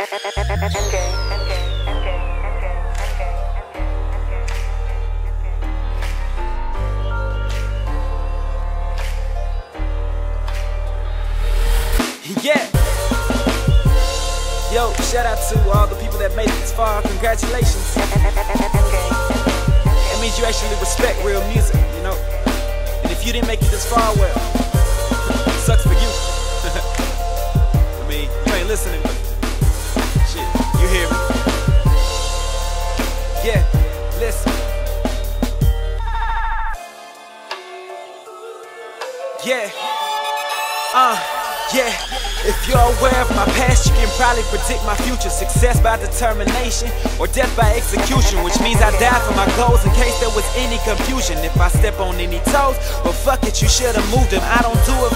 Yeah. Yo, shout out to all the people that made it this far. Congratulations. That means you actually respect real music, you know? And if you didn't make it this far, well, Yeah. Uh, yeah. If you're aware of my past, you can probably predict my future. Success by determination or death by execution, which means I die for my goals in case there was any confusion. If I step on any toes, well, fuck it, you should've moved them. I don't do it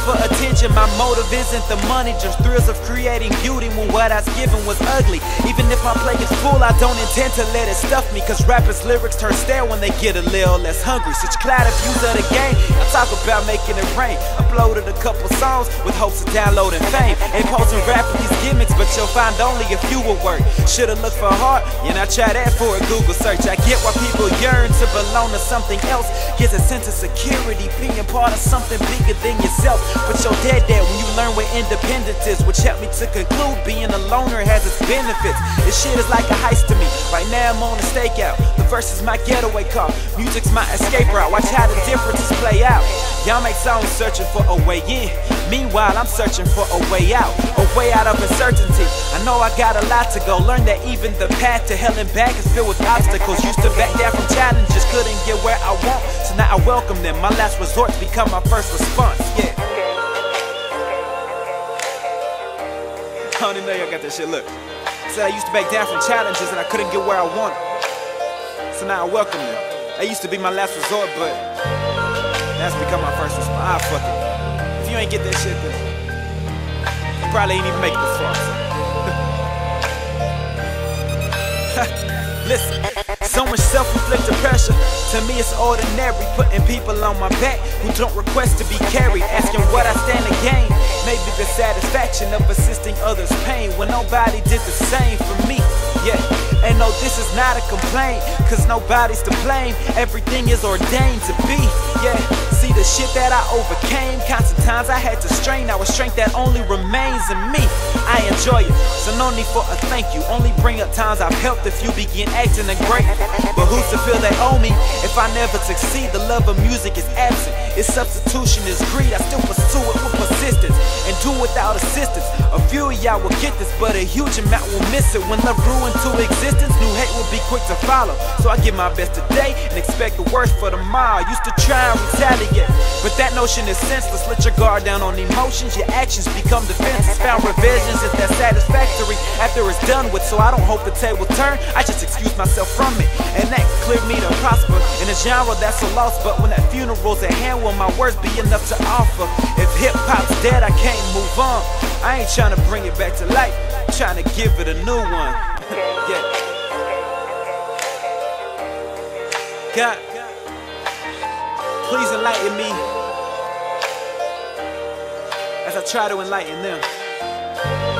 attention. My motive isn't the money, just thrills of creating beauty when what I was given was ugly. Even if my plate is full, I don't intend to let it stuff me. Cause rappers' lyrics turn stale when they get a little less hungry. Such cloud views of the game. I talk about making it rain. Uploaded a couple songs with hopes of downloading fame. Ain't posting rap with these gimmicks, but you'll find only a few will work. Should've looked for heart, and I try that for a Google search. I get why people yearn to belong to something else. Gives a sense of security, being part of something bigger than yourself. But you're dead there when you learn what independence is, which helped me to conclude being a loner has its benefits. This shit is like a heist to me. Right now I'm on a stakeout. The verse is my getaway car. Music's my escape route. Watch how the differences play out. Y'all make songs searching for a way in. Meanwhile, I'm searching for a way out, a way out of uncertainty. I know I got a lot to go. Learn that even the path to hell and back is filled with obstacles. Used to back down from challenges, couldn't get where I want. So now I welcome them. My last resort's become my first response. Yeah. don't even know y'all got that shit. Look, said I used to back down from challenges and I couldn't get where I wanted. So now I welcome them. That used to be my last resort, but that's become my first response. Ah, fuck it. If you ain't get that shit, then you probably ain't even make it this far. Listen, so much self-inflicted pressure. To me, it's ordinary. Putting people on my back who don't request to be carried. Asking what I stand to gain. Maybe the satisfaction of assisting others' pain when nobody did the same for me. Yeah. And no, this is not a complaint, cause nobody's to blame. Everything is ordained to be. Yeah. See the shit that I overcame. Constant times I had to strain. Now a strength that only remains in me. I enjoy it, no need for a thank you. Only bring up times I've helped if you begin acting great. But who's to feel they owe me if I never succeed? The love of music is absent. Its substitution is greed. I still pursue it with persistence do without assistance. A few of y'all will get this, but a huge amount will miss it. When love grew into existence, new hate will be quick to follow. So I give my best today and expect the worst for tomorrow. Used to try and retaliate, but that notion is senseless. Let your guard down on emotions, your actions become defenses. Found revisions if that's satisfactory after it's done with. So I don't hope the table turn. I just excuse myself from it, and that cleared me to prosper in a genre that's a loss. But when that funeral's at hand, will my words be enough to offer? If hip hop's dead, I can't I ain't trying to bring it back to life, I'm trying to give it a new one. yeah. God, please enlighten me as I try to enlighten them.